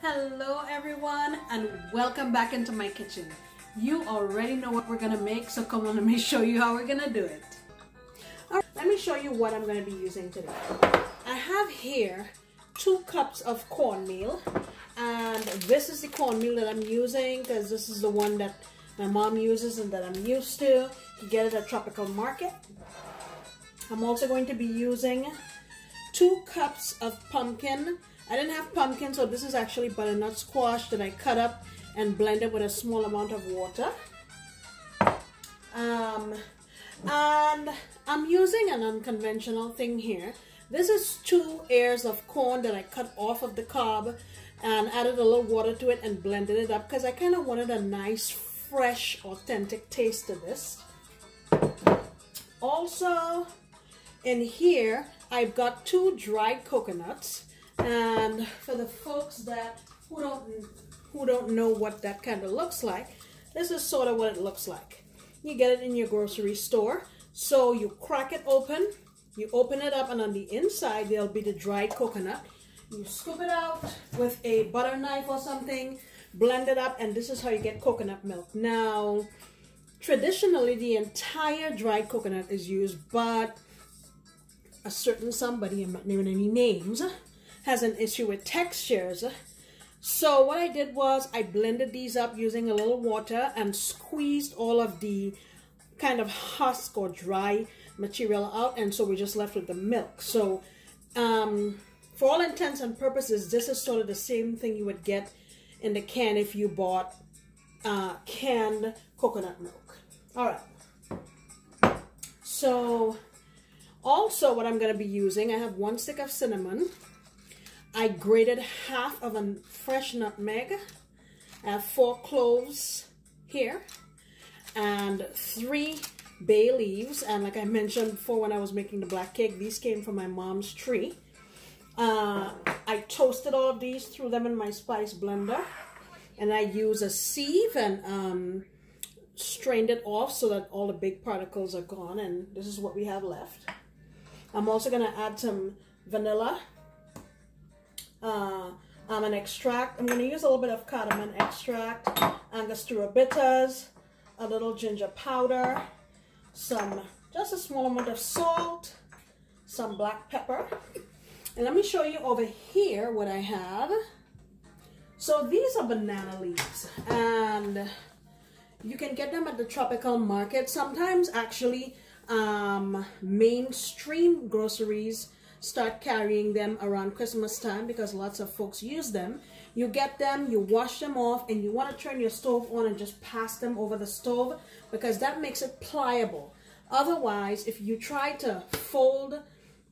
Hello everyone and welcome back into my kitchen. You already know what we're gonna make, so come on let me show you how we're gonna do it. Right, let me show you what I'm gonna be using today. I have here two cups of cornmeal and this is the cornmeal that I'm using because this is the one that my mom uses and that I'm used to. You get it at Tropical Market. I'm also going to be using two cups of pumpkin I didn't have pumpkin, so this is actually butternut squash that I cut up and blended with a small amount of water. Um, and I'm using an unconventional thing here. This is two ears of corn that I cut off of the cob and added a little water to it and blended it up because I kind of wanted a nice, fresh, authentic taste to this. Also, in here, I've got two dried coconuts and for the folks that who don't who don't know what that kind of looks like, this is sort of what it looks like. You get it in your grocery store. So you crack it open, you open it up, and on the inside there'll be the dried coconut. You scoop it out with a butter knife or something, blend it up, and this is how you get coconut milk. Now, traditionally, the entire dried coconut is used, but a certain somebody, I'm not naming any names, has an issue with textures. So what I did was I blended these up using a little water and squeezed all of the kind of husk or dry material out and so we're just left with the milk. So um, for all intents and purposes, this is sort of the same thing you would get in the can if you bought uh, canned coconut milk. All right. So also what I'm going to be using, I have one stick of cinnamon. I grated half of a fresh nutmeg. I have four cloves here and three bay leaves. And like I mentioned before when I was making the black cake, these came from my mom's tree. Uh, I toasted all of these, threw them in my spice blender. And I use a sieve and um, strained it off so that all the big particles are gone. And this is what we have left. I'm also going to add some vanilla uh, um, an extract. I'm going to use a little bit of cardamom extract, Angostura bitters, a little ginger powder, some, just a small amount of salt, some black pepper. And let me show you over here what I have. So these are banana leaves and you can get them at the tropical market. Sometimes actually um, mainstream groceries start carrying them around Christmas time because lots of folks use them. You get them, you wash them off, and you want to turn your stove on and just pass them over the stove because that makes it pliable. Otherwise, if you try to fold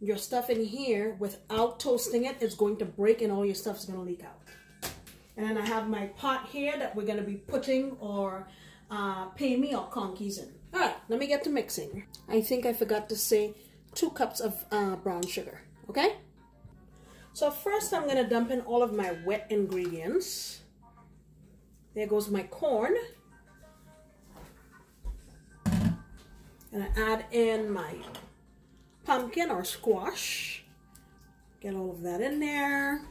your stuff in here without toasting it, it's going to break and all your stuff is going to leak out. And then I have my pot here that we're going to be putting or uh, paime or conkies in. All right, let me get to mixing. I think I forgot to say two cups of uh, brown sugar, okay? So first I'm gonna dump in all of my wet ingredients. There goes my corn. Gonna add in my pumpkin or squash. Get all of that in there.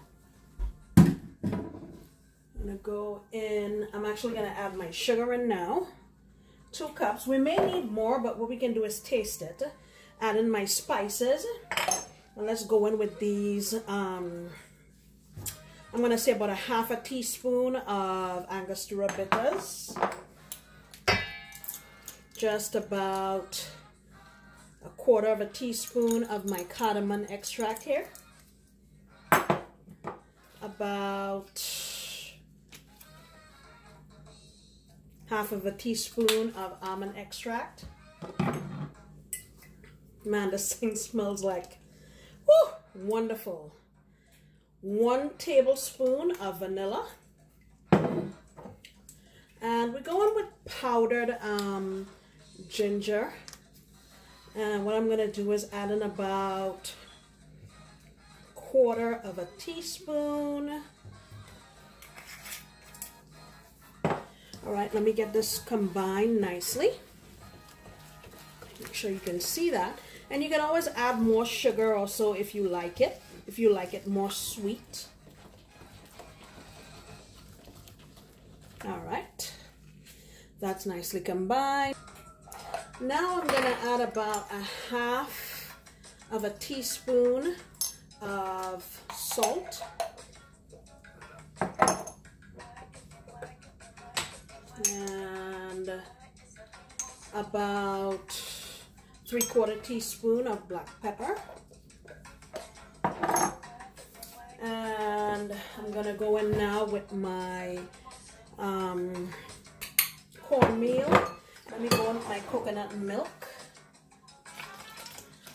I'm gonna go in, I'm actually gonna add my sugar in now. Two cups. We may need more, but what we can do is taste it add in my spices. And let's go in with these. Um, I'm going to say about a half a teaspoon of Angostura bitters. Just about a quarter of a teaspoon of my cardamom extract here. About half of a teaspoon of almond extract. Man, this thing smells like, whoo, wonderful. One tablespoon of vanilla. And we're going with powdered um, ginger. And what I'm going to do is add in about quarter of a teaspoon. All right, let me get this combined nicely. Make sure you can see that. And you can always add more sugar also if you like it, if you like it more sweet. All right, that's nicely combined. Now I'm gonna add about a half of a teaspoon of salt. And about three quarter teaspoon of black pepper. And I'm gonna go in now with my um, cornmeal. Let me go in with my coconut milk.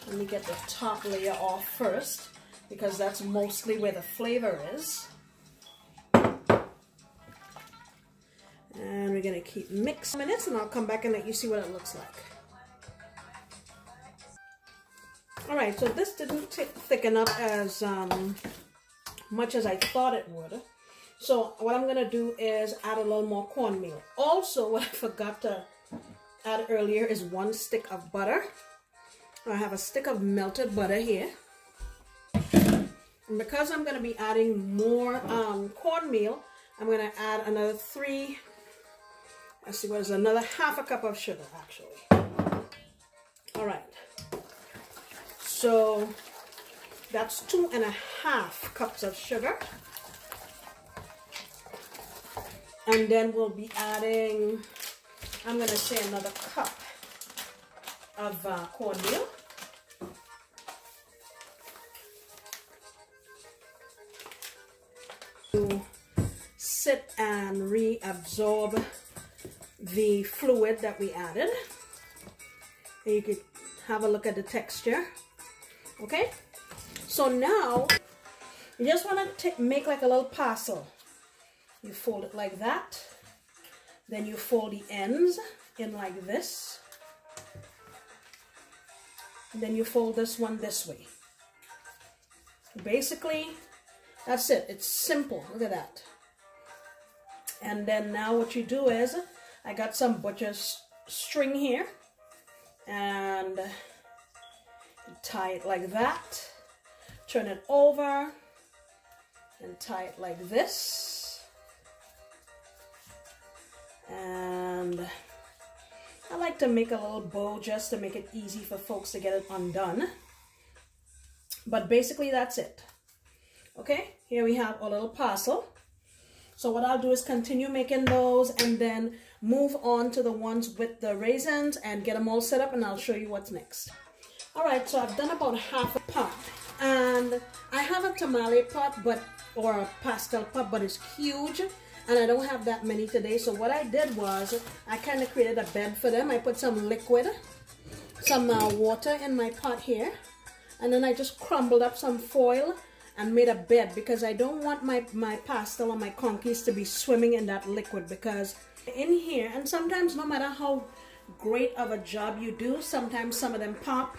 Let me get the top layer off first because that's mostly where the flavor is. And we're gonna keep mixing minutes and I'll come back and let you see what it looks like. Right, so this didn't thicken up as um, much as I thought it would. So what I'm gonna do is add a little more cornmeal. Also, what I forgot to add earlier is one stick of butter. I have a stick of melted butter here. And because I'm gonna be adding more um, cornmeal, I'm gonna add another three, let's see what is another half a cup of sugar actually. All right. So that's two and a half cups of sugar. And then we'll be adding, I'm going to say another cup of uh, cornmeal. To sit and reabsorb the fluid that we added. And you could have a look at the texture. Okay? So now, you just want to make like a little parcel. You fold it like that. Then you fold the ends in like this. And then you fold this one this way. Basically, that's it. It's simple. Look at that. And then now what you do is, I got some butcher's string here. And tie it like that, turn it over, and tie it like this. And I like to make a little bow just to make it easy for folks to get it undone. But basically that's it. Okay, here we have a little parcel. So what I'll do is continue making those and then move on to the ones with the raisins and get them all set up and I'll show you what's next. All right, so I've done about half a pot and I have a tamale pot but or a pastel pot but it's huge and I don't have that many today. So what I did was I kind of created a bed for them. I put some liquid, some uh, water in my pot here and then I just crumbled up some foil and made a bed because I don't want my, my pastel or my conkies to be swimming in that liquid because in here, and sometimes no matter how great of a job you do, sometimes some of them pop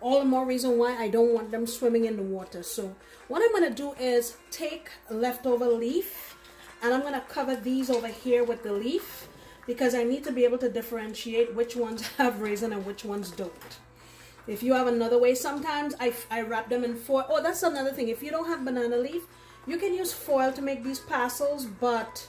all the more reason why I don't want them swimming in the water. So what I'm going to do is take leftover leaf and I'm going to cover these over here with the leaf because I need to be able to differentiate which ones have raisin and which ones don't. If you have another way, sometimes I, I wrap them in foil. Oh, that's another thing. If you don't have banana leaf, you can use foil to make these parcels, but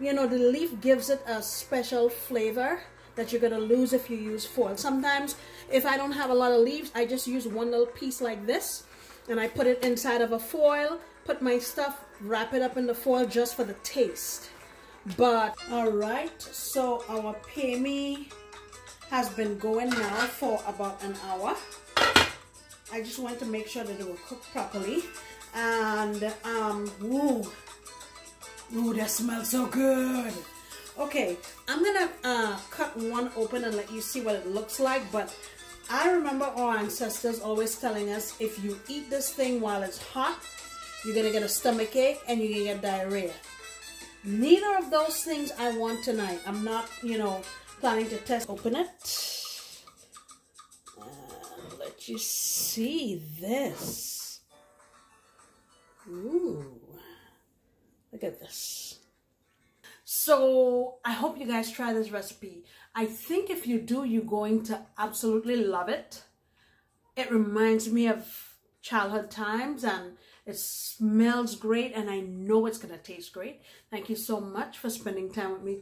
you know, the leaf gives it a special flavor that you're going to lose if you use foil. Sometimes if I don't have a lot of leaves, I just use one little piece like this and I put it inside of a foil, put my stuff, wrap it up in the foil just for the taste. But, alright, so our pay has been going now for about an hour. I just want to make sure that it will cook properly. And, um, woo, ooh, that smells so good. Okay, I'm gonna uh, cut one open and let you see what it looks like, but I remember our ancestors always telling us if you eat this thing while it's hot, you're gonna get a stomach ache and you're gonna get diarrhea. Neither of those things I want tonight. I'm not, you know, planning to test. Open it. And let you see this. Ooh. Look at this. So I hope you guys try this recipe. I think if you do, you're going to absolutely love it. It reminds me of childhood times and It smells great and I know it's going to taste great. Thank you so much for spending time with me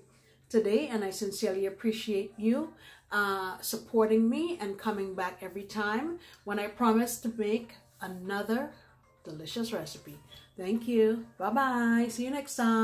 today and I sincerely appreciate you uh, supporting me and coming back every time when I promise to make another delicious recipe. Thank you. Bye-bye. See you next time.